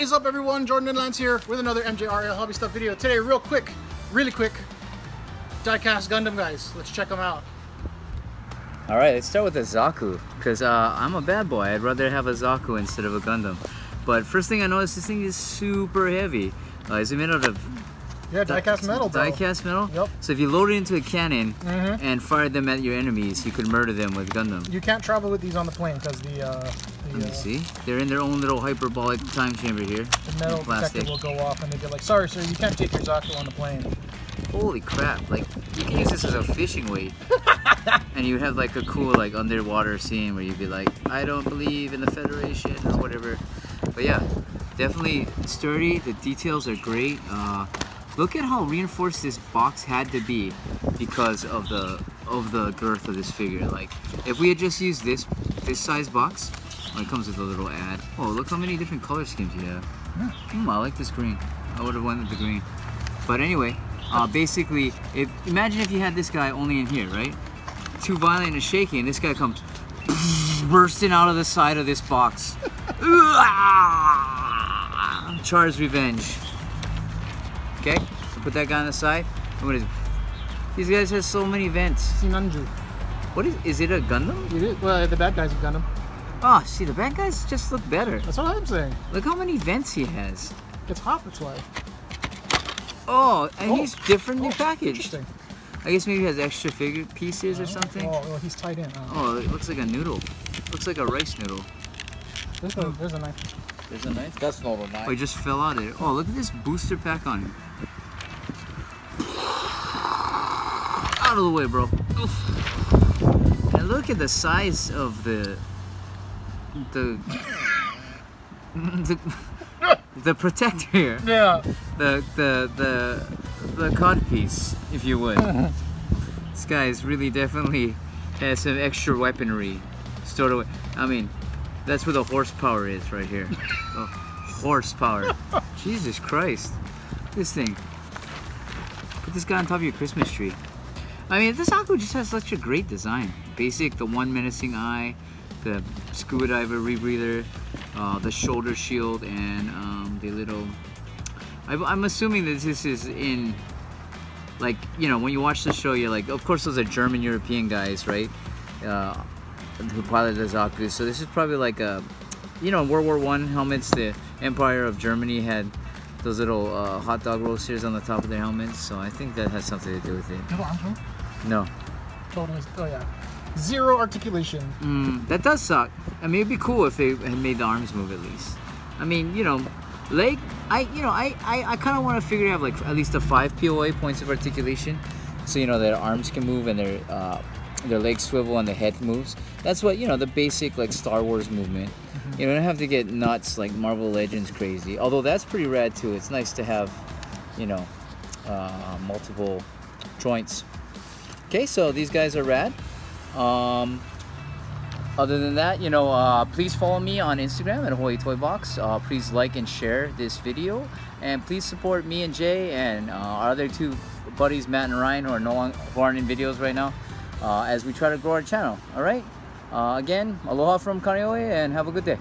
What is up everyone? Jordan Inlands here with another MJRL Hobby Stuff video. Today, real quick, really quick, diecast Gundam guys. Let's check them out. All right, let's start with the Zaku, because uh, I'm a bad boy. I'd rather have a Zaku instead of a Gundam. But first thing I noticed, this thing is super heavy. Uh, is it made out of Yeah, diecast metal. Die-cast metal? Yep. So if you load it into a cannon Mhm. and fired them at your enemies, you could murder them with Gundam. You can't travel with these on the plane because the, uh, Let me uh, see. They're in their own little hyperbolic time chamber here. the metal Plastic. detector will go off and they'll be like, sorry sir, you can't take your Zaku on the plane. Holy crap! Like you can use this as a fishing weight, and you would have like a cool like underwater scene where you'd be like, "I don't believe in the Federation" or whatever. But yeah, definitely sturdy. The details are great. Uh, look at how reinforced this box had to be because of the of the girth of this figure. Like if we had just used this this size box, well, it comes with a little ad. Oh, look how many different color schemes you have. Hmm, I like this green. I would have wanted the green. But anyway, uh, basically, if imagine if you had this guy only in here, right? Too violent and shaky, and this guy comes bursting out of the side of this box. Char's revenge. Okay, so put that guy on the side. And What is? These guys have so many vents. Sinanju. What is? Is it a Gundam? You did? Well, the bad guys have Gundam. Oh, see, the bad guys just look better. That's what I'm saying. Look how many vents he has. It's hot, that's why. Oh, and Oh. he's differently Oh, packaged. Interesting. I guess maybe he has extra figure pieces or oh, something. Oh, well, he's tied in. Oh. Oh, it looks like a noodle. Looks like a rice noodle. There's, a, there's a knife. There's a knife. That's not a Oh, knife. he just fell out of it. Oh, look at this booster pack on him. Out of the way, bro. Oof. And look at the size of the the the, the protector here. Yeah. The the the the cod piece, if you would. Uh-huh. this guy is really definitely has some extra weaponry stored away. I mean, that's where the horsepower is right here. Oh, horsepower. Jesus Christ. This thing. Put this guy on top of your Christmas tree. I mean, this Zaku just has such a great design. Basic, the one menacing eye, the scuba diver rebreather, uh, the shoulder shield, and um, the little. I'm assuming that this is in, like, you know, when you watch the show, you're like, of course, those are German European guys, right? Uh, who piloted the Zaku. So this is probably like a, you know, World War One helmets. The Empire of Germany had those little uh, hot dog roasters on the top of their helmets. So I think that has something to do with it. Double arm swing? No. Totally. Oh, yeah. Zero articulation. Mm, that does suck. I mean, it'd be cool if they had made the arms move at least. I mean, you know, leg. I you know I I, I kind of want to figure out like at least a five POA points of articulation, so you know their arms can move and their uh, their legs swivel and the head moves. That's what you know the basic like Star Wars movement. You don't have to get nuts like Marvel Legends crazy. Although that's pretty rad too. It's nice to have, you know, uh, multiple joints. Okay, so these guys are rad. Um, other than that, you know, uh, please follow me on Instagram at Hawaii Toy Box. Uh, please like and share this video, and please support me and Jay and uh, our other two buddies, Matt and Ryan, who are no long, who aren't in videos right now, uh, as we try to grow our channel. All right. Uh, again, aloha from Kaneohe, and have a good day.